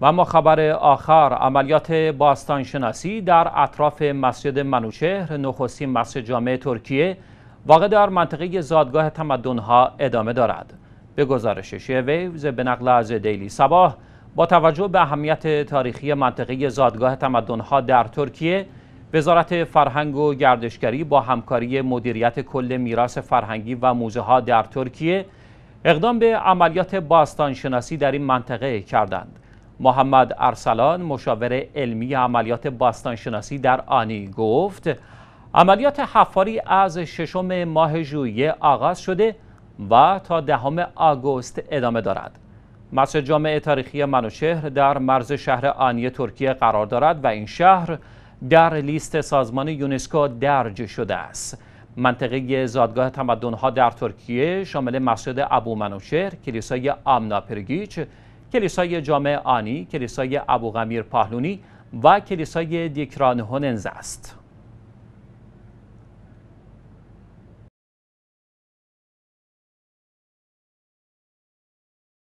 و اما خبر آخر عملیات باستانشناسی در اطراف مسجد منوچهر نخستین مسجد جامع ترکیه واقع در منطقه زادگاه تمدنها ادامه دارد. به گزارش ویوز به نقل از دیلی صباح با توجه به اهمیت تاریخی منطقه زادگاه تمدنها در ترکیه وزارت فرهنگ و گردشگری با همکاری مدیریت کل میراث فرهنگی و موزه ها در ترکیه اقدام به عملیات باستانشناسی در این منطقه کردند. محمد ارسلان مشاور علمی عملیات باستانشناسی در آنی گفت عملیات حفاری از ششم ماه ژوئیه آغاز شده و تا دهم آگوست ادامه دارد. مسجد جامع تاریخی منوچهر در مرز شهر آنی ترکیه قرار دارد و این شهر در لیست سازمان یونسکو درج شده است. منطقه زادگاه تمدنها در ترکیه شامل مسجد ابو منوچهر کلیسای آمنا پرگیچ کلیسای جامع آنی کلیسای ابو غمیر پهلونی و کلیسای دیکران هوننز است.